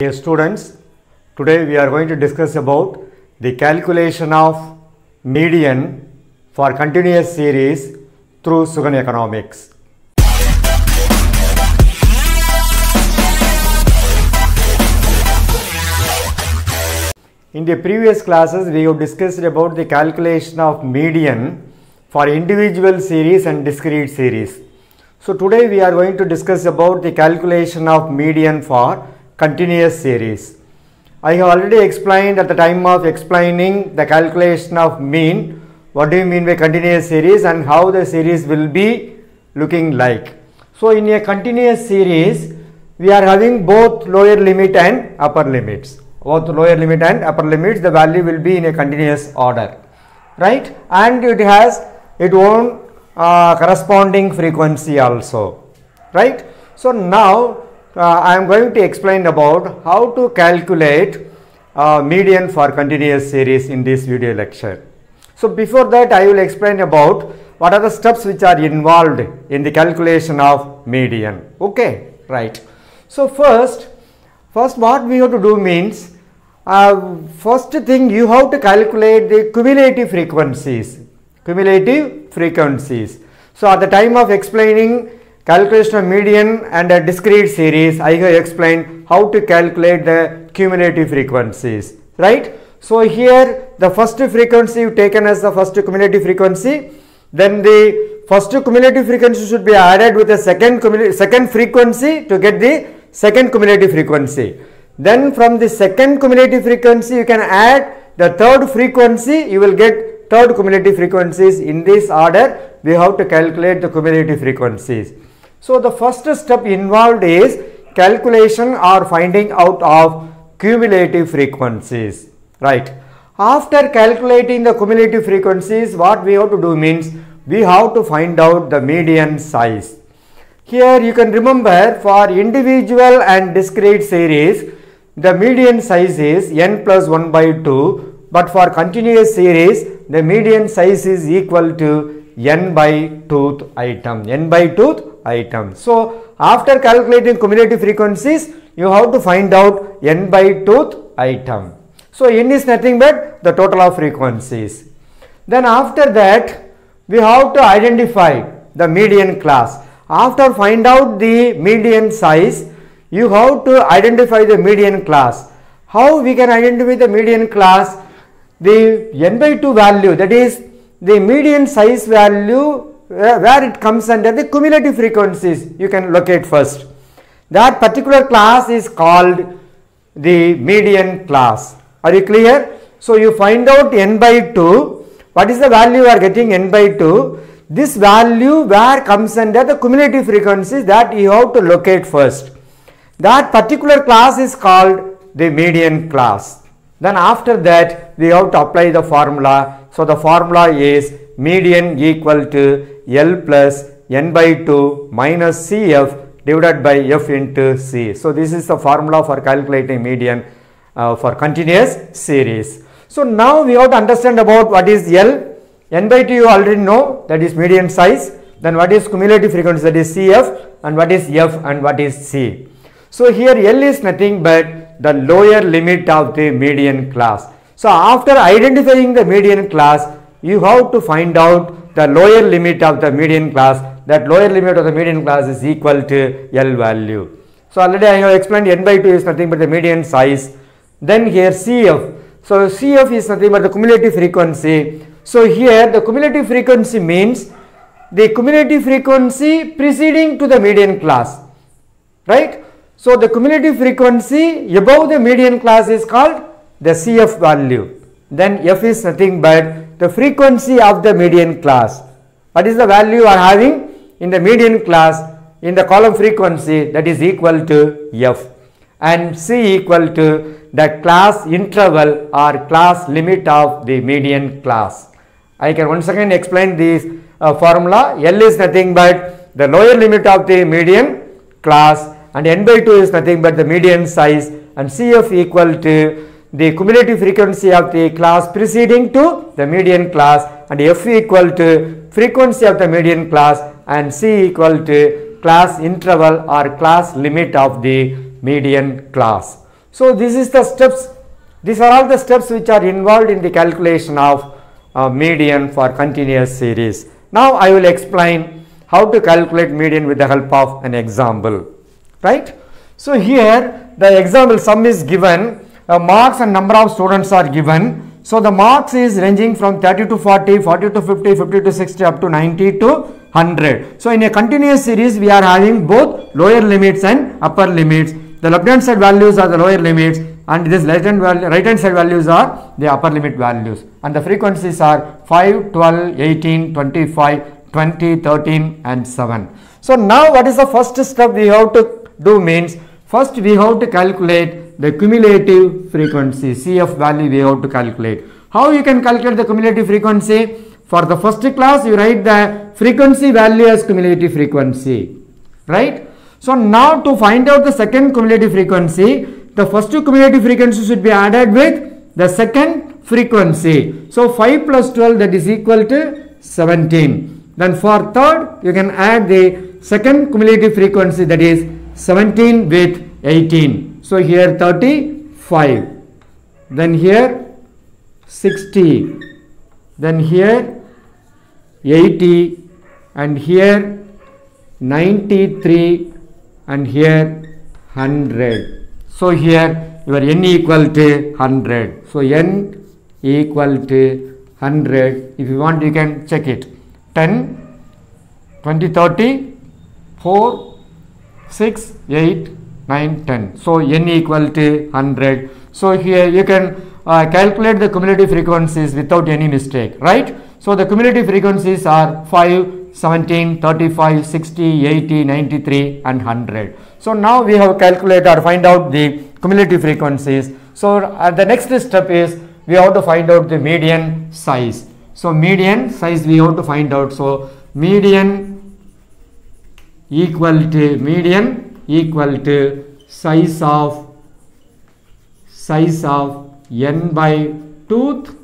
Dear students, today we are going to discuss about the calculation of median for continuous series through Sugan economics. In the previous classes, we have discussed about the calculation of median for individual series and discrete series. So today we are going to discuss about the calculation of median for continuous series. I have already explained at the time of explaining the calculation of mean, what do you mean by continuous series and how the series will be looking like. So in a continuous series, we are having both lower limit and upper limits. Both lower limit and upper limits, the value will be in a continuous order, right? And it has its own uh, corresponding frequency also, right? So now uh, I am going to explain about how to calculate uh, median for continuous series in this video lecture. So before that I will explain about what are the steps which are involved in the calculation of median. Okay, right. So first, first what we have to do means uh, first thing you have to calculate the cumulative frequencies. Cumulative frequencies. So at the time of explaining calculation of median and a discrete series, I have explained how to calculate the cumulative frequencies, right? So here the first frequency you taken as the first cumulative frequency, then the first cumulative frequency should be added with the second second frequency to get the second cumulative frequency. Then from the second cumulative frequency you can add the third frequency, you will get third cumulative frequencies in this order we have to calculate the cumulative frequencies. So the first step involved is calculation or finding out of cumulative frequencies, right. After calculating the cumulative frequencies, what we have to do means we have to find out the median size. Here you can remember for individual and discrete series, the median size is n plus 1 by 2, but for continuous series, the median size is equal to n by tooth item, n by tooth item. So, after calculating cumulative frequencies, you have to find out n by tooth item. So, n is nothing but the total of frequencies. Then after that, we have to identify the median class. After find out the median size, you have to identify the median class. How we can identify the median class? The n by 2 value that is the median size value where it comes under the cumulative frequencies you can locate first. That particular class is called the median class. Are you clear? So you find out n by 2. What is the value you are getting n by 2? This value where comes under the cumulative frequencies that you have to locate first. That particular class is called the median class. Then after that we have to apply the formula. So the formula is median equal to L plus n by 2 minus Cf divided by f into c. So this is the formula for calculating median uh, for continuous series. So now we have to understand about what is L. n by 2 you already know that is median size. Then what is cumulative frequency that is Cf and what is f and what is c. So here L is nothing but the lower limit of the median class. So after identifying the median class, you have to find out the lower limit of the median class. That lower limit of the median class is equal to L value. So already I have explained n by 2 is nothing but the median size. Then here Cf. So Cf is nothing but the cumulative frequency. So here the cumulative frequency means the cumulative frequency preceding to the median class, right? So the cumulative frequency above the median class is called the Cf value. Then f is nothing but the frequency of the median class. What is the value you are having in the median class in the column frequency that is equal to f and c equal to the class interval or class limit of the median class. I can once again explain this uh, formula L is nothing but the lower limit of the median class and n by 2 is nothing but the median size. And Cf equal to the cumulative frequency of the class preceding to the median class. And f equal to frequency of the median class. And c equal to class interval or class limit of the median class. So this is the steps, these are all the steps which are involved in the calculation of uh, median for continuous series. Now I will explain how to calculate median with the help of an example, right. So here the example sum is given, uh, marks and number of students are given. So the marks is ranging from 30 to 40, 40 to 50, 50 to 60 up to 90 to 100. So in a continuous series we are having both lower limits and upper limits. The left hand side values are the lower limits and this right hand, right hand side values are the upper limit values and the frequencies are 5, 12, 18, 25, 20, 13 and 7. So now what is the first step we have to do means first we have to calculate the cumulative frequency CF value we have to calculate. How you can calculate the cumulative frequency? For the first class you write the frequency value as cumulative frequency right. So now to find out the second cumulative frequency the first cumulative frequencies should be added with the second frequency. So 5 plus 12 that is equal to 17. Then for third you can add the second cumulative frequency that is 17 with 18. So here 35. Then here 60. Then here 80 and here 93 and here 100. So here your n equal to 100. So n equal to 100. If you want you can check it. 10, 20, 30, 4, 6, 8, 9, 10. So n equal to 100. So here you can uh, calculate the cumulative frequencies without any mistake, right? So the cumulative frequencies are 5, 17, 35, 60, 80, 93 and 100. So now we have calculated or find out the cumulative frequencies. So uh, the next step is we have to find out the median size. So median size we have to find out. So median equal to median equal to size of size of n by tooth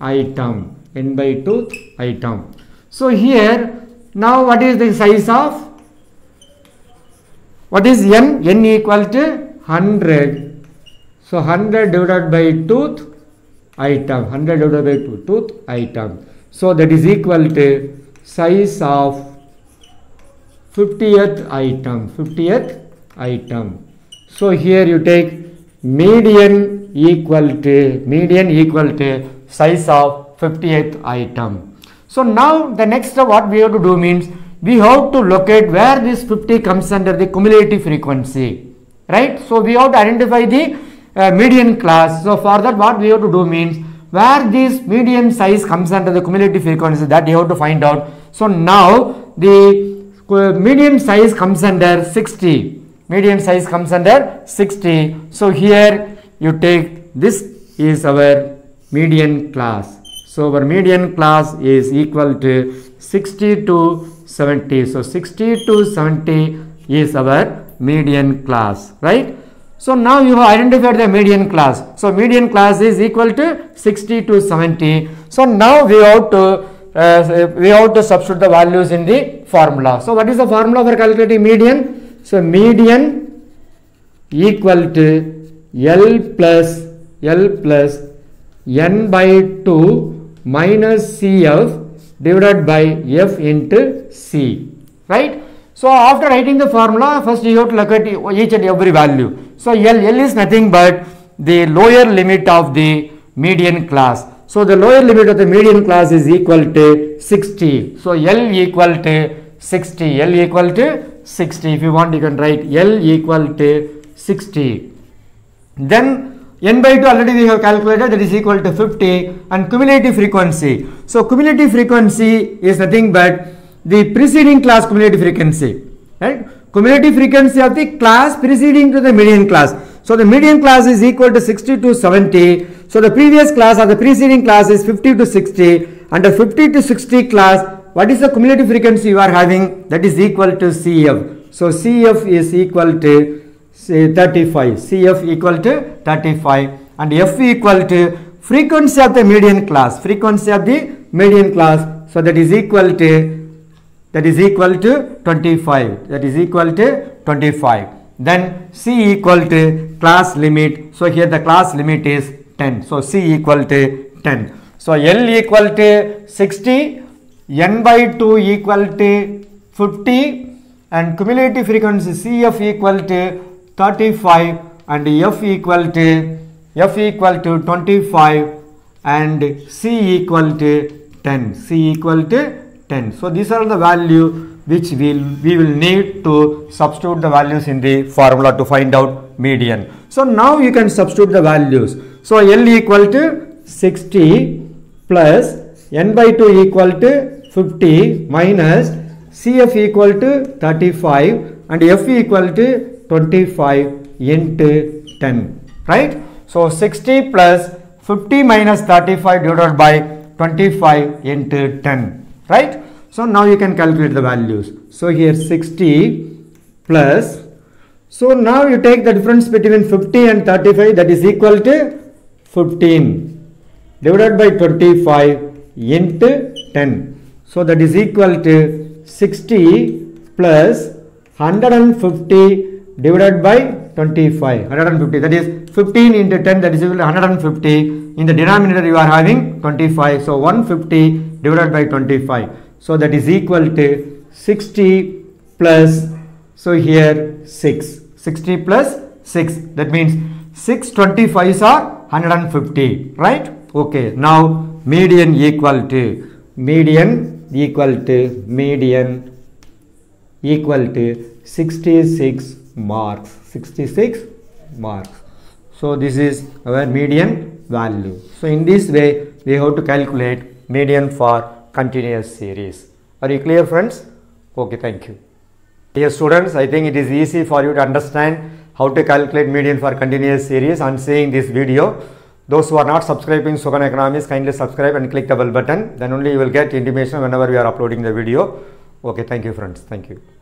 item n by tooth item. So here now what is the size of what is n? n equal to 100. So 100 divided by tooth item 100 divided by tooth item. So that is equal to size of 50th item 50th item. So here you take median equal to median equal to size of 50th item. So now the next step what we have to do means we have to locate where this 50 comes under the cumulative frequency right so we have to identify the uh, median class so for that what we have to do means where this median size comes under the cumulative frequency that you have to find out so now the median size comes under 60 median size comes under 60 so here you take this is our median class so our median class is equal to 60 to 70. So 60 to 70 is our median class, right? So now you have identified the median class. So median class is equal to 60 to 70. So now we have to uh, we have to substitute the values in the formula. So what is the formula for calculating median? So median equal to L plus L plus n by 2 minus CF divided by f into c, right. So, after writing the formula, first you have to look at each and every value. So, L, L is nothing but the lower limit of the median class. So, the lower limit of the median class is equal to 60. So, L equal to 60, L equal to 60. If you want, you can write L equal to 60. Then n by 2 already we have calculated that is equal to 50 and cumulative frequency. So cumulative frequency is nothing but the preceding class cumulative frequency right cumulative frequency of the class preceding to the median class. So the median class is equal to 60 to 70. So the previous class or the preceding class is 50 to 60 Under 50 to 60 class what is the cumulative frequency you are having? That is equal to CF. So CF is equal to say 35 CF equal to 35 and F equal to frequency of the median class. Frequency of the median class. So that is equal to that is equal to 25 that is equal to 25 then C equal to class limit. So here the class limit is 10. So C equal to 10. So L equal to 60, N by 2 equal to 50 and cumulative frequency CF equal to 35 and F equal to F equal to 25 and C equal to 10. C equal to 10. So these are the value which we'll, we will need to substitute the values in the formula to find out median. So now you can substitute the values. So L equal to 60 plus n by 2 equal to 50 minus CF equal to 35 and F equal to 25 into 10 right. So 60 plus 50 minus 35 divided by 25 into 10 right. So now you can calculate the values. So here 60 plus so now you take the difference between 50 and 35 that is equal to 15 divided by 25 into 10. So that is equal to 60 plus 150 divided by 25 150 that is 15 into 10 that is equal to 150 in the denominator you are having 25 so 150 divided by 25 so that is equal to 60 plus so here 6 60 plus 6 that means 6 25s are 150 right? Okay now median equal to median equal to median equal to 66 marks 66 marks. So this is our median value. So in this way we have to calculate median for continuous series. Are you clear friends? Okay thank you. Dear students i think it is easy for you to understand how to calculate median for continuous series. On seeing this video. Those who are not subscribing Sugan Economics kindly subscribe and click the bell button. Then only you will get intimation whenever we are uploading the video. Okay thank you friends. Thank you